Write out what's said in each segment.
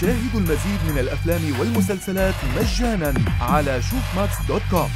شاهدوا المزيد من الأفلام والمسلسلات مجانا على شوفماكس دوت كوم.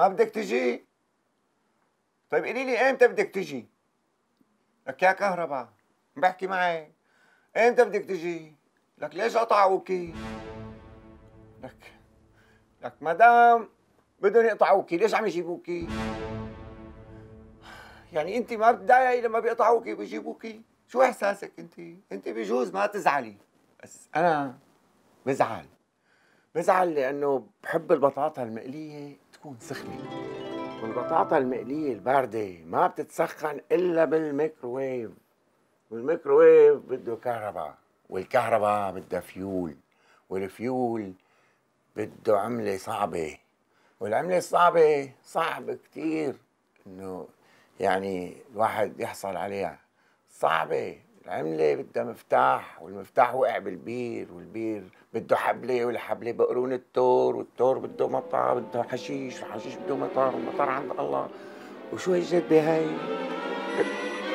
ما بدك تجي؟ طيب قولي لي إمتى بدك تجي؟ لك يا كهرباء بحكي معك إمتى بدك تجي؟ لك ليش قطعوكي؟ لك لك مدام بدهم يقطعوكي ليش عم يجيبوكي؟ يعني انت ما بتضايقي لما بيقطعوكي وبيجيبوكي؟ شو إحساسك انت؟ انت بجوز ما تزعلي. بس أنا بزعل. بزعل لأنه بحب البطاطا المقلية. تكون سخنة. والبطاطا المقلية الباردة ما بتتسخن إلا بالميكروويف. والميكروويف بده كهرباء والكهرباء بدها فيول والفيول بده عملة صعبة. والعملة الصعبة صعب كتير إنه يعني الواحد يحصل عليها. صعبة. العملة بدها مفتاح والمفتاح وقع بالبير والبير بده حبلة والحبلة بقرون التور والتور بده مطر بده حشيش والحشيش بده مطر والمطر عند الله. وشو اجت بهاي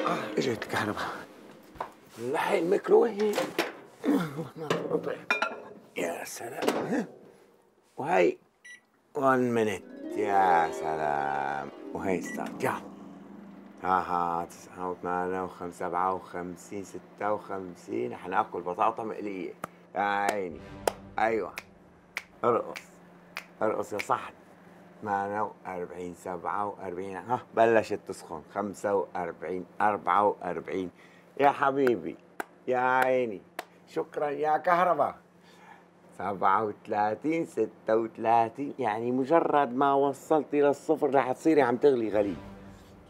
آه اجت الكهرباء. لحق الميكروويف يا سلام. وهي 1 minute يا سلام. وهي start يلا. ها تسعة وثمانية وخمسة سبعة وخمسين ستة وخمسين هناكل بطاطا مقلية. يا عيني. أيوة. ارقص. ارقص يا صح ثمانة وأربعين سبعة وأربعين. ها بلشت تسخن خمسة وأربعين أربعة وأربعين. يا حبيبي. يا عيني. شكرا. يا كهرباء. سبعة وثلاثين ستة وثلاثين. يعني مجرد ما وصلتي للصفر رح تصيري عم تغلي غليل.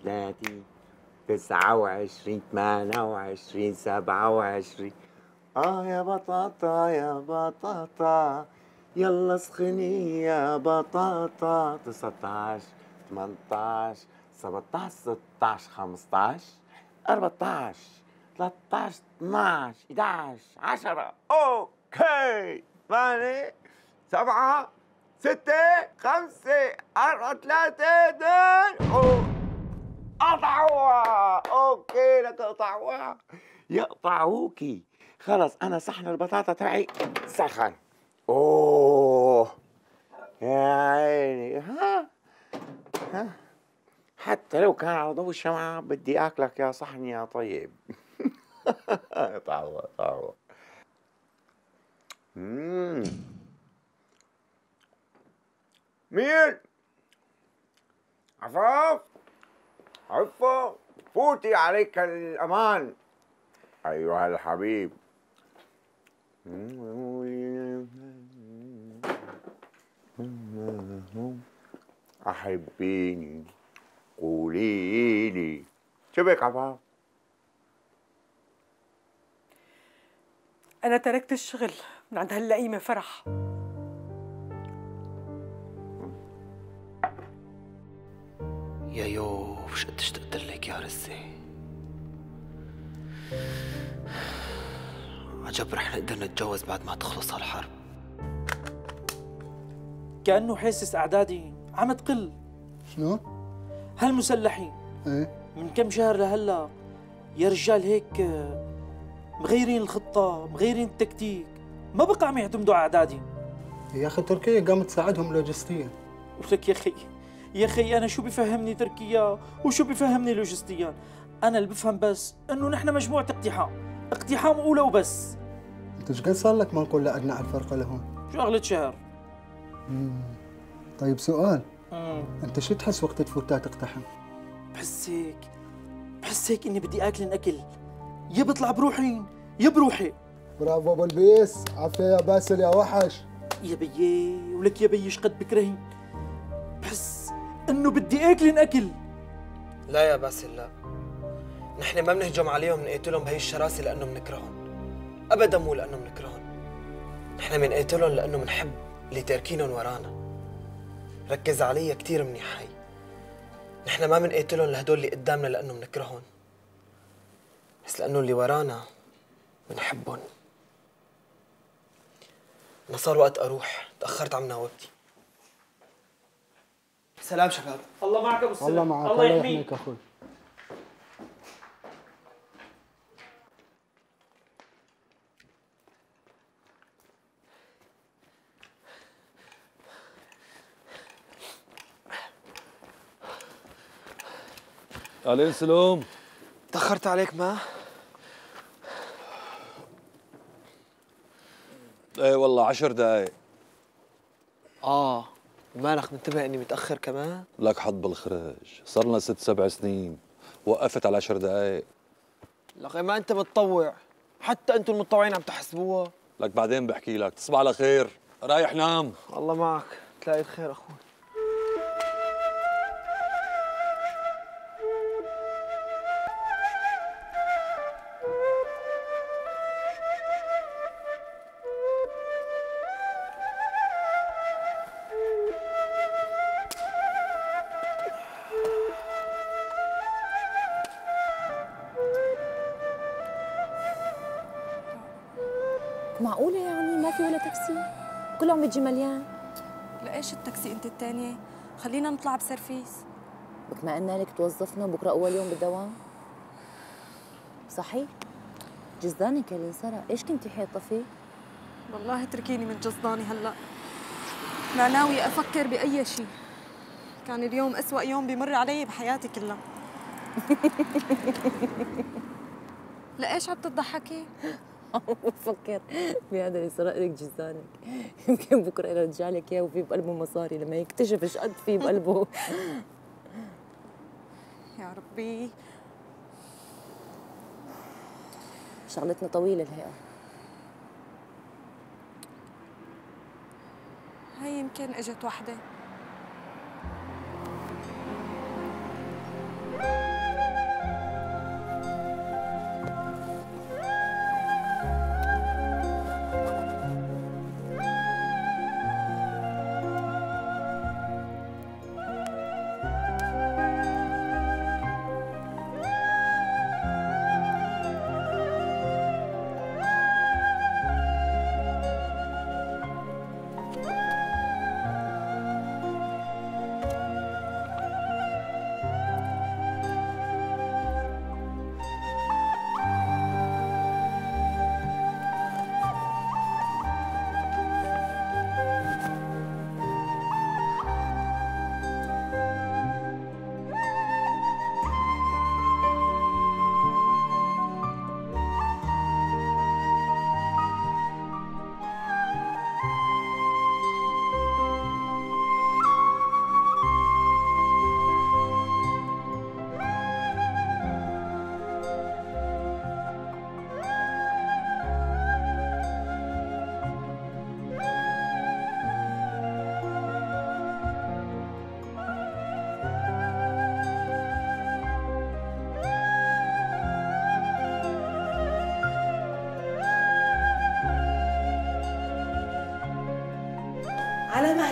30 29 28 27 آه يا بطاطا يا بطاطا. يلا سخني يا بطاطا. 19 18 17 16 15 14 13 12 11 10 أوكي. ثمانية سبعة ستة خمسة أربعة ثلاثة اثنين. قطعوها أوكي لك قطعوها يقطعوكي. خلص أنا صحن البطاطا تبعي سخن. أوه. يا عيني. ها؟ ها؟ حتى لو كان على ضوء الشمعة بدي أكلك يا صحن يا طيب. قطعوها قطعوها. مين؟ عفاف. عفة فوتي عليك الأمان. أيها الحبيب. أحبيني قولي لي شبك عفاف أنا تركت الشغل من عند هاللئيمة فرح. يا يو وش قد اشتقت لك يا رزة عجب رح نقدر نتجوز بعد ما تخلص هالحرب. كأنه حاسس أعدادي عم تقل. شنو؟ هالمسلحين. إيه. من كم شهر لهلا يا رجال هيك آه، مغيرين الخطة مغيرين التكتيك. ما بقى عم يعتمدوا على أعدادي. يا أخي تركيا قامت تساعدهم لوجستيا. ولك يا أخي. يا أخي أنا شو بفهمني تركيا؟ وشو بفهمني لوجستيا؟ أنا اللي بفهم بس إنه نحن مجموعة اقتحام اقتحام أولى وبس. أنت إيش قد صار لك ما نقول لا أدنى على الفرقة لهون؟ شغلة شهر. طيب سؤال. مم. أنت شو تحس وقت تفوتها تقتحم؟ بحس هيك بحس هيك إني بدي آكل أكل. يا بطلع بروحي يا بروحي. برافو أبو البيس. عافية يا باسل يا وحش. يا بيي ولك يا بيي قد بكرهين بحس إنه بدي اكل أكل. لا يا باسل لا. نحن ما بنهجم عليهم نقتلهم بهي الشراسة لأنه بنكرههم أبدا مو لأنه بنكرههم نحن بنقتلهم لأنه بنحب اللي تاركينهم ورانا. ركز علي كتير منيح هي نحن ما بنقتلهم لهدول اللي قدامنا لأنه بنكرههم بس لأنه اللي ورانا بنحبهم أنا صار وقت أروح. تأخرت عم ناوبتي. سلام شباب. الله معك أبو السلام. الله معك. الله يحميك. أخوي. عليه السلام. تأخرت عليك ما؟ إيه والله عشر دقايق. آه. ومالك منتبه إني متأخر كمان؟ لك حظ بالخرج صار لنا ست سبع سنين. وقفت على عشر دقايق. لقي ما أنت متطوع. حتى أنتم المتطوعين عم تحسبوها. لك بعدين بحكي لك. تصبح على خير. رايح نام. الله معك. تلاقي الخير أخوي. بيجي مليان. لإيش التاكسي أنت الثانية؟ خلينا نطلع بسرفيس. بك ما قلنا لك توظفنا بكرة أول يوم بالدوام. صحيح جزدانك اللي انسرق إيش كنتي حاطة فيه؟ والله اتركيني من جصداني هلأ. ما ناوية أفكر بأي شيء كان اليوم أسوأ يوم بمر علي بحياتي كلها. لإيش عم تضحكي؟ بفكر بهذا اللي سرق لك جزدانك يمكن بكرة يرجع لك إياه وفي بقلبه مصاري. لما يكتشف إيش قد في بقلبه. يا ربي. شغلتنا طويلة الهيئة. هي يمكن إجت وحده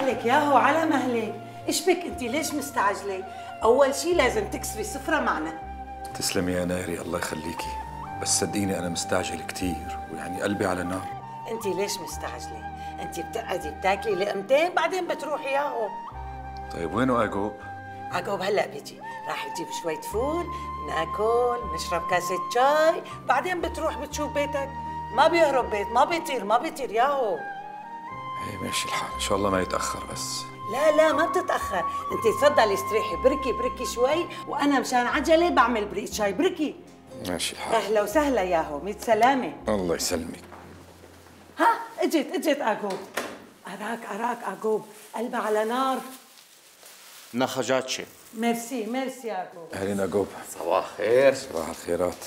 مهلك ياهو على مهلك. إيش بك أنت؟ ليش مستعجلة؟ أول شيء لازم تكسري سفرة معنا. تسلمي يا ناري الله يخليكي. بس صدقيني أنا مستعجل كثير ويعني قلبي على نار أنت ليش مستعجلة؟ أنت بتقعدي بتاكلي لقمتين بعدين بتروحي ياهو طيب وينه اجوب؟ عقب هلأ بيجي. راح يجيب شوية فول ناكل نشرب كاسة شاي بعدين بتروح بتشوف بيتك. ما بيهرب بيت ما بيطير ما بيطير ياهو إيه ماشي الحال. إن شاء الله ما يتأخر بس. لا لا ما بتتأخر. أنت تفضلي استريحي بركي بركي شوي. وأنا مشان عجلة بعمل بريق شاي. بركي. ماشي الحال. أهلا وسهلا ياهو ميت سلامة. الله يسلمك. ها اجت اجت اعقوب أراك أراك اعقوب قلبها على نار. نخجاتشي ميرسي ميرسي اعقوب أهلين اجوب صباح خير. صباح الخيرات.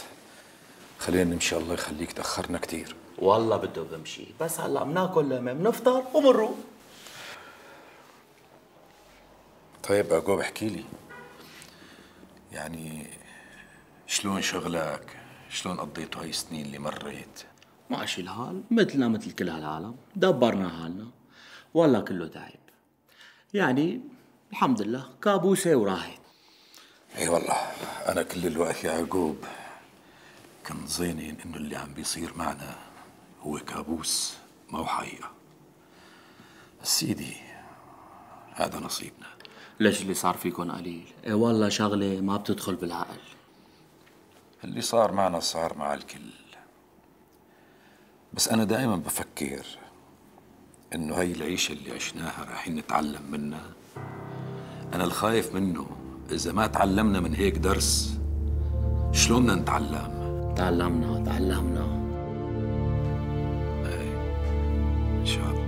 خلينا نمشي. الله يخليك. تأخرنا كثير والله بده بمشي. بس هلأ بناكل بنفطر وبنروح. طيب اجوب احكي لي. يعني شلون شغلك؟ شلون قضيتوا هاي السنين اللي مريت؟ ماشي الحال مثلنا مثل كل هالعالم. دبرنا حالنا. والله كله تعب. يعني الحمد لله كابوسة وراحت. إي والله أنا كل الوقت يا يعقوب كنت ظنين إنه اللي عم بيصير معنا هو كابوس ما هو حقيقة. بس سيدي هذا نصيبنا. ليش اللي صار فيكم قليل؟ إيه والله شغلة ما بتدخل بالعقل. اللي صار معنا صار مع الكل. بس أنا دائما بفكر إنه هاي العيشة اللي عشناها رايحين نتعلم منها. أنا الخايف منه إذا ما تعلمنا من هيك درس شلون بدنا نتعلم؟ تعلمنا تعلمنا. إن شاء الله.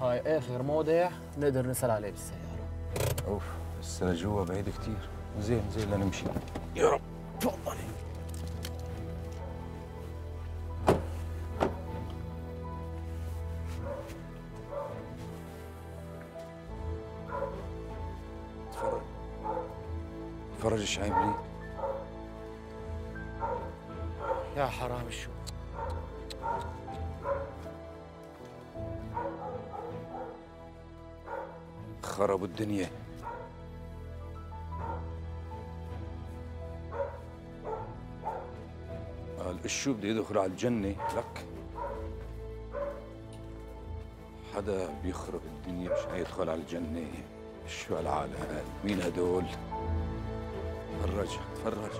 هاي آخر موضع نقدر نسأل عليه بالسيارة. أوف. بس أنا جوا بعيد كثير زين زين لنمشي يا رب. تفضلي فرج إيش عامل لي يا حرام شو خربوا الدنيا. الشو بده يدخل على الجنة؟ لك. حدا بيخرب الدنيا مش حيدخل على الجنة. شو هالعالم؟ مين هدول؟ تفرج تفرج.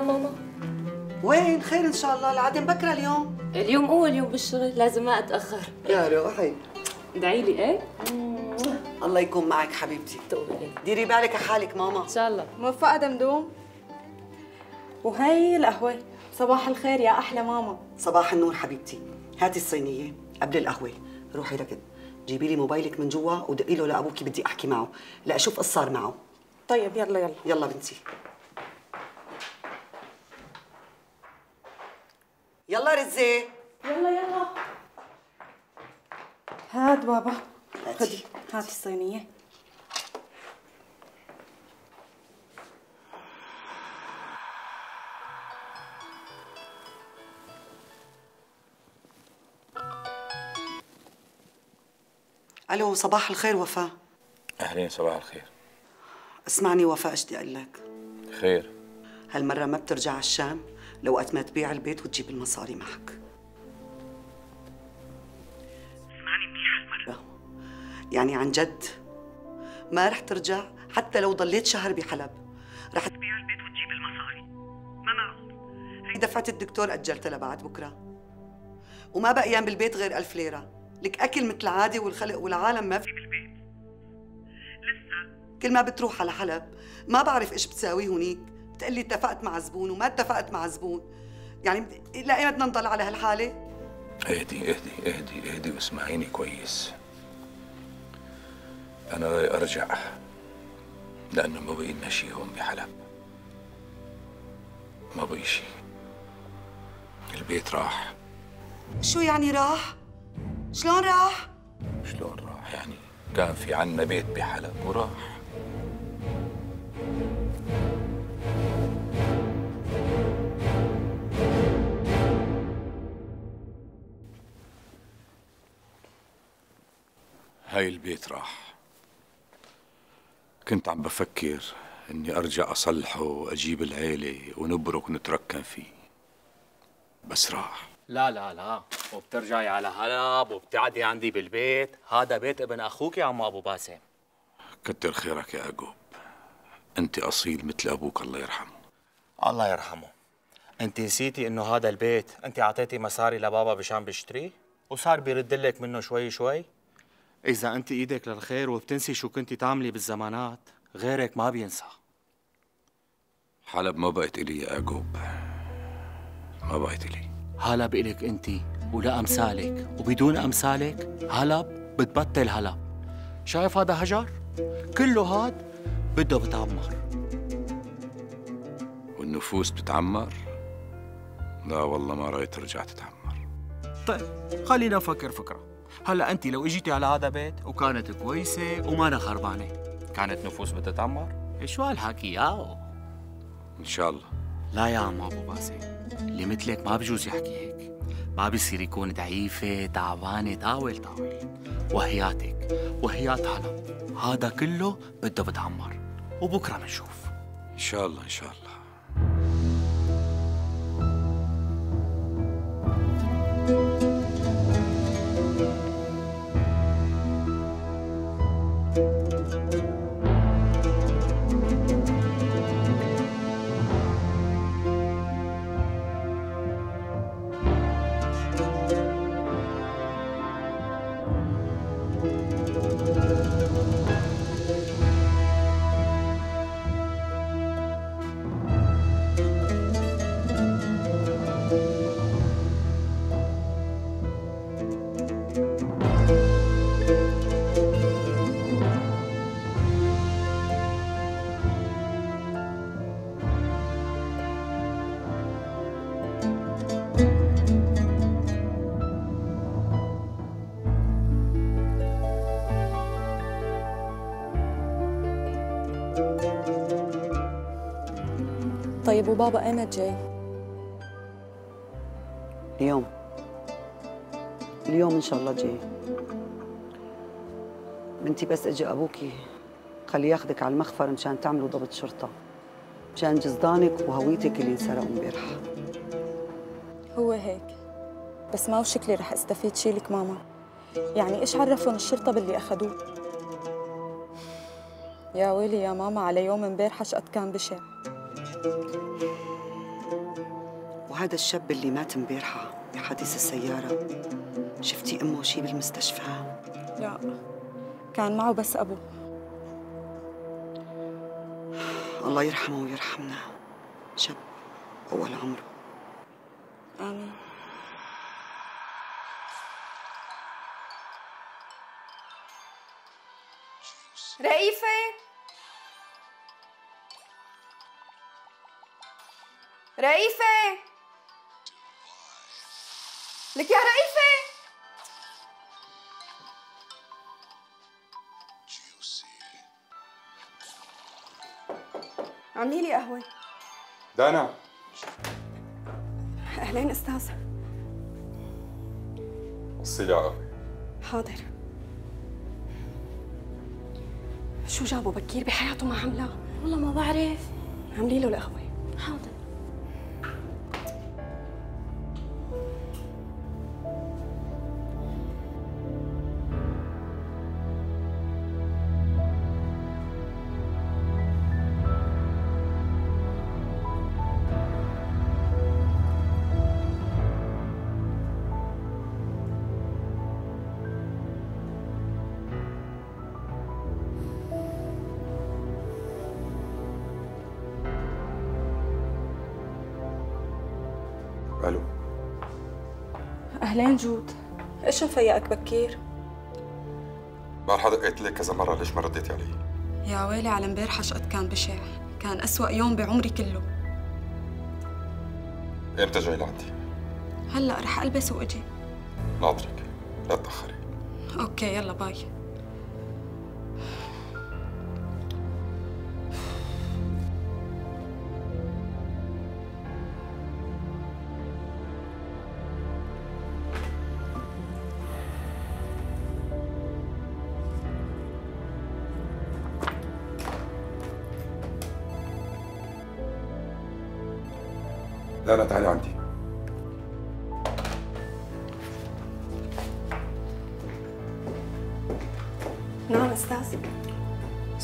ماما. وين؟ خير إن شاء الله. العادة بكرة اليوم. اليوم اول يوم بالشغل لازم ما أتأخر. يا روحي. ادعي لي إيه؟ الله يكون معك حبيبتي. ديري بالك على حالك ماما. إن شاء الله. موفقة دمدوم وهي القهوة. صباح الخير يا أحلى ماما. صباح النور حبيبتي. هاتي الصينية قبل القهوة. روحي ركض. جيبي لي موبايلك من جوا ودقي له لأبوكي بدي أحكي معه لأشوف إيش صار معه. طيب يلا يلا. يلا بنتي. يلا رزة يلا يلا. هات بابا. خدي هاتي الصينية. ألو صباح الخير وفاء. أهلين صباح الخير. اسمعني وفاء إيش بدي أقول لك؟ خير. هالمرة ما بترجع على الشام. لو وقت ما تبيع البيت وتجيب المصاري معك. اسمعني منيح هالمره يعني عن جد ما رح ترجع حتى لو ضليت شهر بحلب. رح تبيع البيت وتجيب المصاري. ما معقول. هي دفعة الدكتور أجلتها لبعد بكرة. وما بقيان بالبيت غير ألف ليرة. لك أكل مثل العادة والخلق والعالم ما في. بالبيت لسه. كل ما بتروح على حلب ما بعرف إيش بتساوي هونيك. بتقلي اتفقت مع زبون وما اتفقت مع زبون. يعني بد- لأي بدنا نضل على هالحالة؟ اهدي اهدي اهدي اهدي واسمعيني كويس. أنا بدي أرجع لأنه ما بقي لنا شي هون بحلب. ما بقي شي. البيت راح. شو يعني راح؟ شلون راح؟ شلون راح؟ يعني كان في عنا بيت بحلب وراح. هاي البيت راح. كنت عم بفكر إني أرجع أصلحه وأجيب العيلة ونبرك ونتركن فيه. بس راح. لا لا لا. وبترجعي على حلب وبتعدي عندي بالبيت. هذا بيت ابن أخوك يا عم أبو باسم. كتر خيرك يا يعقوب أنت أصيل مثل أبوك الله يرحمه. الله يرحمه. أنت نسيتي إنه هذا البيت أنت أعطيتي مصاري لبابا بشان بيشتريه؟ وصار بيرد لك منه شوي شوي؟ إذا أنت إيدك للخير وبتنسي شو كنتي تعملي بالزمانات غيرك ما بينسى. حلب ما بقت إلي يا يعقوب. ما بقت إلي. هلب إلك أنت ولأمثالك وبدون أمثالك هلب بتبطل هلب. شايف هذا هجر؟ كله هاد بده بتعمر. والنفوس بتتعمر لا والله ما رأيت ترجع تتعمر طيب خلينا نفكر فكرة. هلا انت لو اجيتي على هذا بيت وكانت كويسة وما خربانة. كانت نفوس بتتعمر؟ شو هالحكي ياو؟ إن شاء الله. لا يا عم أبو باسم اللي مثلك ما بجوز يحكي هيك. ما بيصير يكون ضعيفة تعبانة طاول طاول. وهياتك وهيات حلب هذا كله بده بتعمر. وبكرة بنشوف. إن شاء الله إن شاء الله. طيب وبابا ايمتى جاي؟ اليوم. اليوم إن شاء الله جاي. بنتي بس اجى أبوكي خليه ياخدك على المخفر مشان تعملوا ضبط شرطة. مشان جزدانك وهويتك اللي انسرقوا امبارح هو هيك. بس ما وشكلي رح استفيد شي لك ماما. يعني إيش عرفهم الشرطة باللي اخذوه يا ويلي يا ماما على يوم امبارح قد كان بشع. وهذا الشاب اللي مات امبارحه بحادث السيارة. شفتي أمه شي بالمستشفى؟ لا كان معه بس أبوه. الله يرحمه ويرحمنا. شاب أول عمره. آمين. رئيفة رئيفة لك يا رئيفة عملي لي قهوة. دانا. أهلين أستاذ وصي لي قهوة. حاضر. شو جابه بكير بحياته ما عملها؟ والله ما بعرف. عملي له القهوة. حاضر. أهلين جود. إيش مفيقك بكير؟ امبارحة دقيت لك كذا مرة ليش ما رديتي علي؟ يا ويلي على امبارحة شقد كان بشع. كان أسوأ يوم بعمري كله. إمتى جاي لعندي؟ هلأ رح ألبس وأجي. ناطرك لا تأخري. okay يلا bye.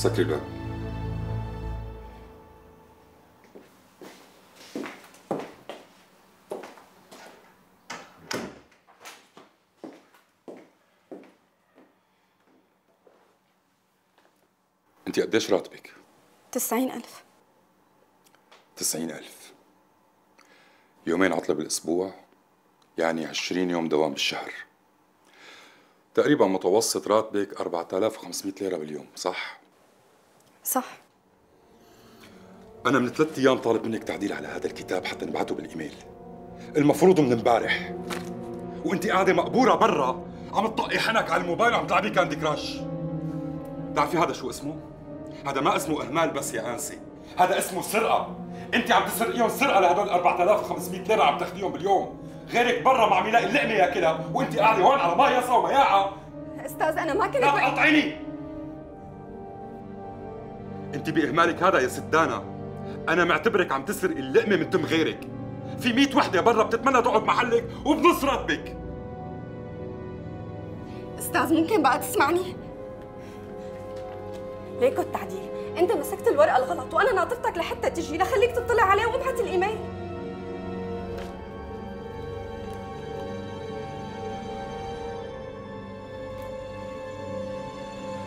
سكري الباب أنت قديش راتبك؟ تسعين ألف تسعين ألف يومين عطلة بالأسبوع يعني عشرين يوم دوام بالشهر تقريبا متوسط راتبك 4500 ليرة باليوم صح؟ صح. أنا من ثلاثة أيام طالب منك تعديل على هذا الكتاب حتى نبعته بالإيميل. المفروض من امبارح. وأنت قاعدة مقبورة برا عم تطقي حنك على الموبايل وعم تلعبي كاندي كراش. بتعرفي هذا شو اسمه؟ هذا ما اسمه إهمال بس يا أنسي. هذا اسمه سرقة. أنت عم تسرقيهم سرقة لهدول 4500 ليرة عم تاخذيهم باليوم. غيرك برا ما عم يلاقي اللقمة ياكلها. وأنت قاعدة هون على مايصة ومياعة. أستاذ أنا ما كنت لا تقاطعيني انت بإهمالك هذا يا ست دانا. أنا معتبرك عم تسرق اللقمة من تم غيرك. في مئة وحدة برا بتتمنى تقعد محلك وبنص راتبك. أستاذ ممكن بقى تسمعني؟ ليكو التعديل. أنت مسكت الورقة الغلط وأنا ناطرتك لحتى تجي. لخليك تطلع عليه وابعت الإيميل.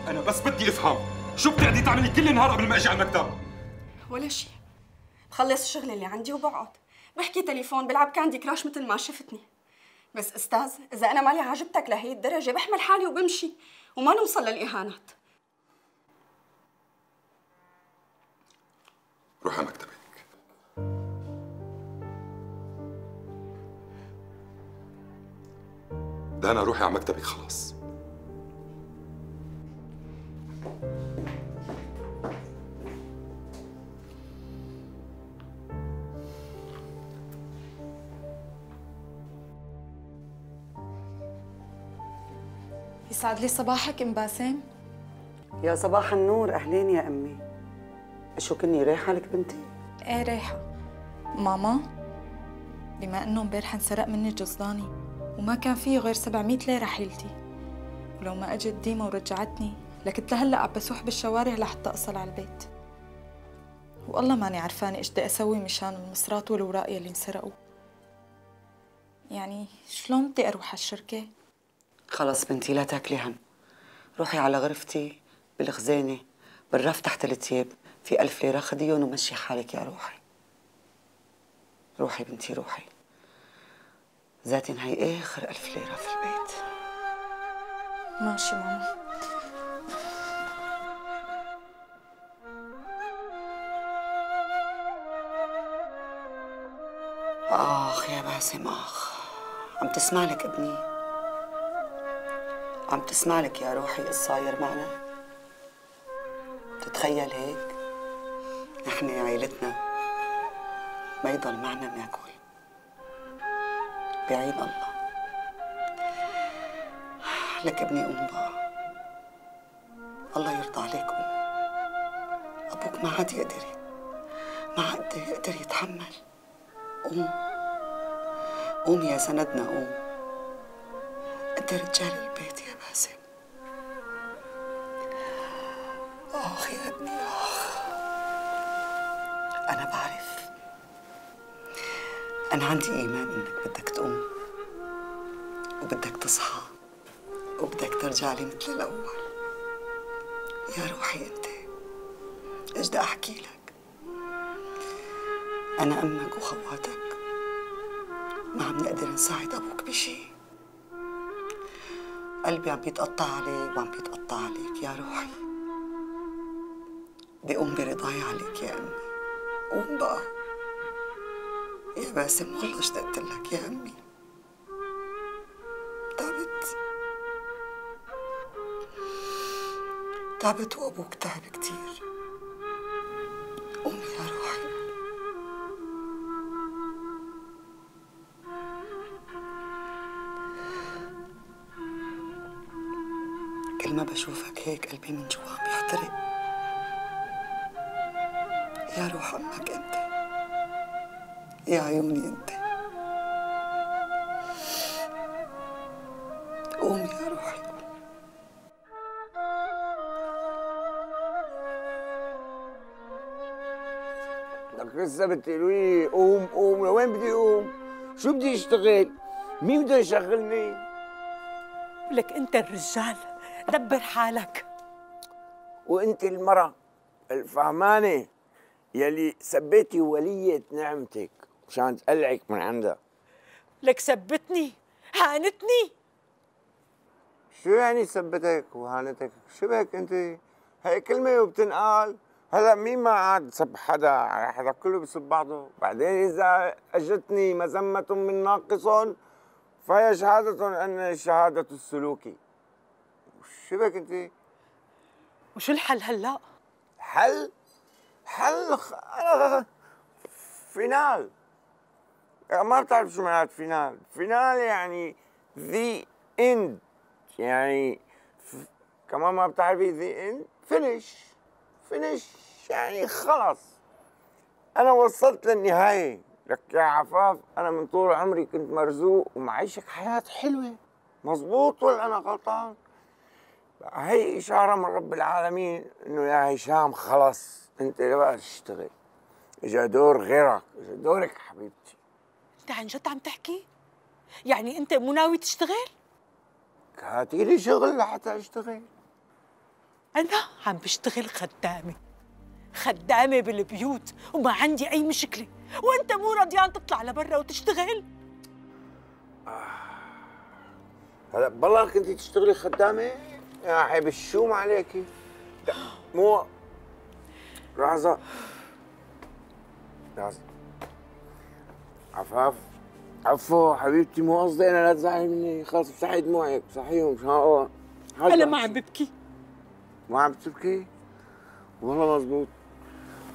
أنا بس بدي أفهم. شو بتقعدي تعملي كل النهار قبل ما أجي على المكتب؟ ولا شيء. بخلص الشغل اللي عندي وبقعد. بحكي تليفون بلعب كاندي كراش مثل ما شفتني. بس أستاذ إذا أنا مالي عاجبتك لهي الدرجة بحمل حالي وبمشي. وما نوصل للإهانات. روح على مكتبك دانا روحي على مكتبك خلاص. يسعد لي صباحك ام باسم يا صباح النور أهلين يا أمي. شو كني رايحه لك بنتي؟ إيه رايحة ماما بما إنه امبارح انسرق مني جزداني وما كان فيه غير 700 ليرة حيلتي ولو ما إجت ديما ورجعتني لكنت لهلأ عم بسوح بالشوارع لحتى أصل على البيت. والله ماني عرفانة إيش بدي أسوي مشان المصرات والوراق يلي انسرقوا. يعني شلون بدي أروح على الشركة؟ خلص بنتي لا تاكلي هم. روحي على غرفتي بالخزانة بالرف تحت التياب في ألف ليرة خديهم ومشي حالك يا روحي. روحي بنتي روحي. ذاتي هي آخر ألف ليرة في البيت. ماشي ماما. آخ يا باسم آخ. عم تسمع لك ابني؟ عم تسمع لك يا روحي إيش صاير معنا؟ تتخيل هيك؟ نحن عائلتنا ما يضل معنا بناكل بعين الله. لك ابني بقى الله يرضى عليك أبوك ما عاد يقدر ما عاد يقدر يتحمل. قوم قوم يا سندنا قوم رجال البيت يا باسم آخ يا ابني آخ. أنا بعرف. أنا عندي إيمان إنك بدك تقوم. وبدك تصحى. وبدك ترجع لي مثل الأول. يا روحي أنت إيش بدي أحكي لك؟ أنا أمك وخواتك. ما عم نقدر نساعد أبوك بشي. قلبي عم بيتقطع عليك وعم بيتقطع عليك يا روحي. بدي قوم برضاي عليك يا أمي. قوم بقى. يا باسم والله اشتقت لك يا أمي. تعبت. تعبت وأبوك تعب كتير. قومي يا روحي هيك قلبي من جوا عم بيحترق يا روح أمك انت يا عيوني انت قوم يا روحي لك لسه بتقولي لي قوم قوم لوين بدي قوم؟ شو بدي اشتغل؟ مين بده يشغلني؟ لك انت الرجال دبر حالك. وانت المرأة الفهمانة يلي سبيتي ولية نعمتك مشان تقلعك من عندها. لك سبتني؟ هانتني؟ شو يعني سبتك وهانتك؟ شو بك انت؟ هي كلمة وبتنقال. هلا مين ما عاد سب حدا على حدا كله بسب بعضه. بعدين إذا أجتني مذمة من ناقص فهي شهادة أن شهادة السلوكي. شو بك انت؟ وشو الحل هلا؟ حل؟ حل خ... final. ما بتعرف شو معنات final. final يعني the end يعني ف... كمان ما بتعرفي the end finish finish يعني خلص. أنا وصلت للنهاية. لك يا عفاف أنا من طول عمري كنت مرزوق ومعيشك حياة حلوة. مزبوط ولا أنا غلطان؟ هي إشارة من رب العالمين إنه يا هشام خلص أنت بقى تشتغل. إجا دور غيرك إجا دورك حبيبتي. أنت عن جد عم تحكي؟ يعني أنت مو ناوي تشتغل؟ هاتي لي شغل لحتى أشتغل. أنا عم بشتغل خدامة. خدامة بالبيوت وما عندي أي مشكلة. وأنت مو رضيان تطلع لبرا وتشتغل؟ هلا بالله كنتي تشتغلي خدامة؟ يا عيب الشوم عليكي مو لحظة. لحظة. عفاف. عفو حبيبتي مو قصدي أنا لا تزعلي مني. خلص امسحي دموعك. امسحيهم إن شاء الله. أنا ما عم ببكي. ما عم تبكي والله مزبوط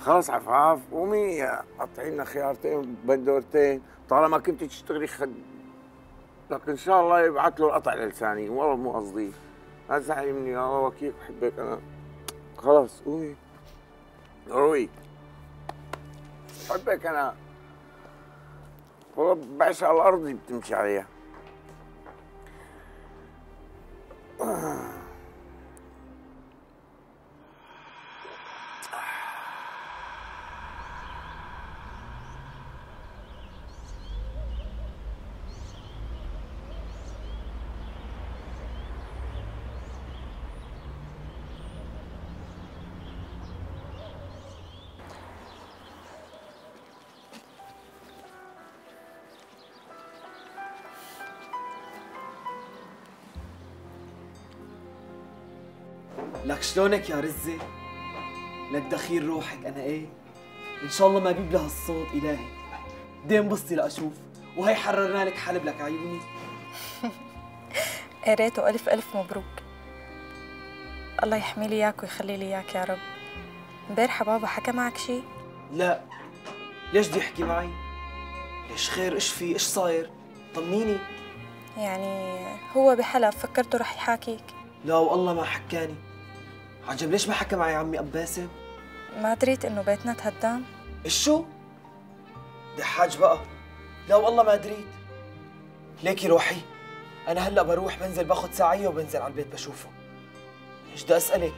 خلص عفاف قومي. قطعي لنا خيارتين بندورتين. طالما كنت تشتغلي خد. لك إن شاء الله يبعث له القطع للساني والله مو قصدي. لا تزعلي مني. الله وكيل بحبك أنا. خلص قومي روي بحبك أنا. والله بعشق الأرض بتمشي عليها. لك شلونك يا رزة؟ لك دخيل روحك أنا إيه؟ إن شاء الله ما بيبلى هالصوت إلهي. دين بصي لأشوف وهي حررنا لك حلب لك عيوني. يا ريته ألف ألف مبروك. الله يحمي لي إياك ويخلي لي إياك يا رب. امبارحة بابا حكى معك شي؟ لا. ليش بدي يحكي معي؟ ليش خير؟ إيش في؟ إيش صاير؟ طمنيني. يعني هو بحلب فكرته رح يحاكيك. لا والله ما حكاني. عجب ليش ما حكى معي عمي اب باسم؟ ما دريت إنه بيتنا تهدام إيش شو؟ دحاج بقى. لا والله ما دريت. ليكي روحي أنا هلأ بروح بنزل باخذ ساعية وبنزل على البيت بشوفه. إيش بدي أسألك؟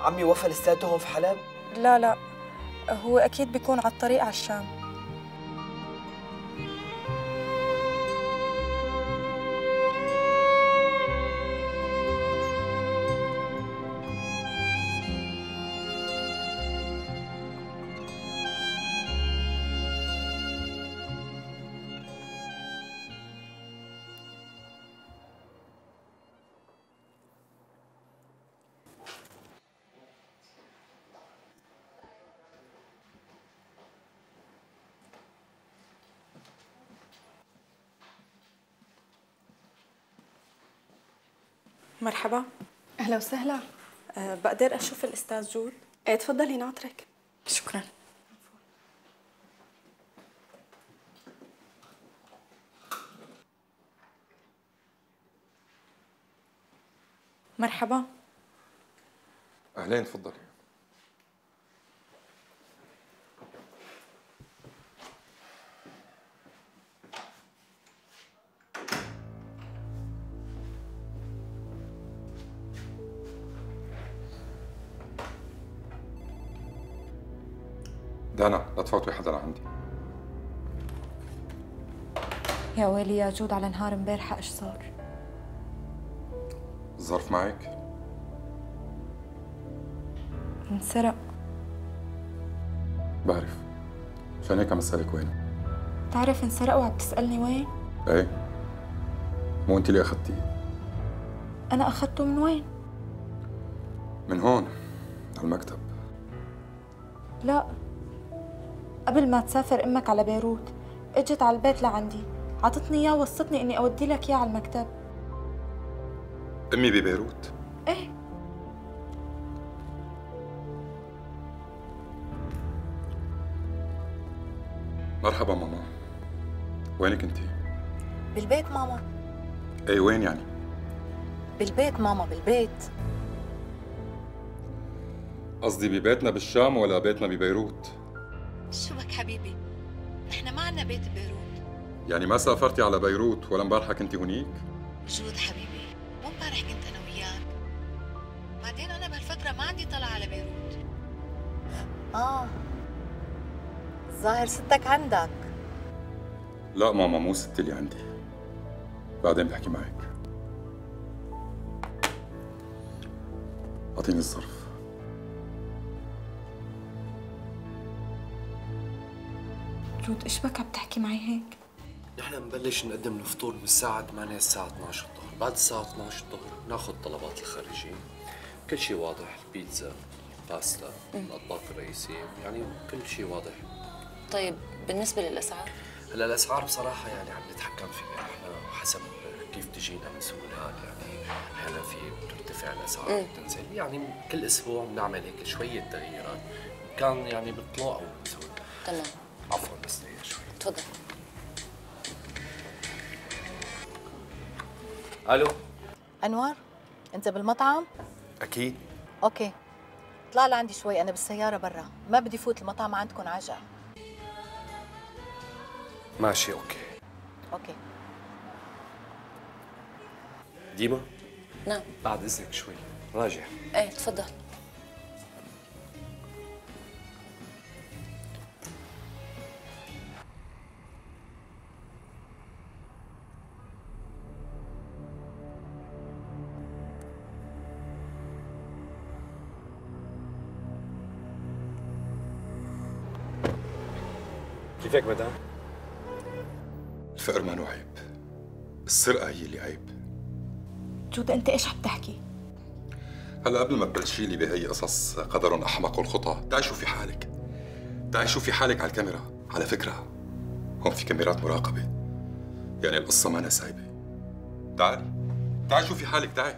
عمي وفى لساته هون في حلب؟ لا لا هو أكيد بيكون على الطريق على الشام. مرحبا. أهلا وسهلا. أه بقدر أشوف الأستاذ جود؟ إيه تفضلي ناطرك. شكرا. مرحبا. أهلين تفضلي. تفوتي حدا لعندي يا ويلي يا جود على نهار امبارحة إيش صار؟ الظرف معك؟ انسرق. بعرف. عشان هيك عم اسالك وين؟ تعرف انسرق وعم تسألني وين؟ إيه. مو أنت اللي اخذتيه أنا أخذته من وين؟ من هون على المكتب. لا. قبل ما تسافر أمك على بيروت إجت على البيت لعندي. عطتني إياه ووصتني إني أودي لك إياه على المكتب. أمي ببيروت؟ إيه. مرحبا ماما. وينك انت؟ بالبيت ماما. إيه وين يعني؟ بالبيت ماما بالبيت. قصدي ببيتنا بالشام ولا بيتنا ببيروت؟ شو بك حبيبي. نحن ما عنا بيت ببيروت. يعني ما سافرتي على بيروت ولا امبارحه كنتي هنيك؟ جود حبيبي مو امبارح كنت أنا وياك. بعدين أنا بهالفترة ما عندي طلع على بيروت. آه. ظاهر ستك عندك. لا ماما مو ستي اللي عندي. بعدين بحكي معك. أعطيني الظرف. جود إيش بك عم تحكي معي هيك؟ نحن بنبلش نقدم الفطور من الساعة 8 الساعة 12 الظهر، بعد الساعة 12 الظهر ناخذ طلبات الخارجين، كل شيء واضح، البيتزا، باستا، الأطباق الرئيسية، يعني كل شيء واضح. طيب بالنسبة للأسعار؟ هلا الأسعار بصراحة يعني عم نتحكم فيها، إحنا حسب كيف تجينا من سؤالات يعني أحيانا في بترتفع الأسعار. بتنزل، يعني كل أسبوع بنعمل هيك شوية تغييرات، كان يعني بطلوع أو بنزول. تمام. عفوا بس دقيقة شوي. تفضل ألو أنوار أنت بالمطعم؟ أكيد. okay. اطلع لعندي شوي أنا بالسيارة برا. ما بدي فوت المطعم عندكم عجقة. ماشي okay. okay. ديما؟ نعم. بعد إذنك شوي. راجع. إيه تفضل. كيفك مدام؟ الفقر ما عيب. السرقة هي اللي عيب. جود أنت إيش عم تحكي؟ هلا قبل ما تبلشي لي بهي قصص قدر أحمق الخطى تعي شوفي حالك. تعي شوفي حالك على الكاميرا. على فكرة هون في كاميرات مراقبة. يعني القصة ما سايبة. تعالي تعي شوفي حالك تعي.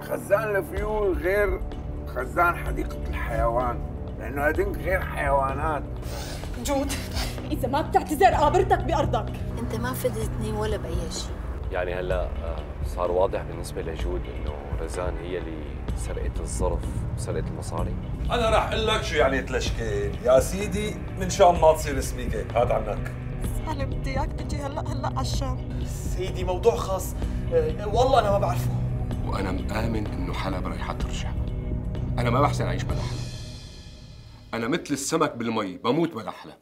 خزان الفيول غير خزان حديقة الحيوان لأنه هدنك غير حيوانات. جود. إذا ما بتعتذر قابرتك بأرضك. أنت ما فدتني ولا بأي شيء. يعني هلا آه، صار واضح بالنسبة لجود إنه رزان هي اللي سرقت الظرف وسرقت المصاري. أنا راح أقول لك شو يعني تلشكيل يا سيدي من شان ما تصير سميكة هات عنك. أنا بدي إياك تجي هلا هلا على الشام. سيدي موضوع خاص. أه، والله أنا ما بعرفه. وأنا مآمن إنه حلب رايحه ترجع. أنا ما بحسن أعيش بلا حلب أنا مثل السمك بالمي بموت بلا حلب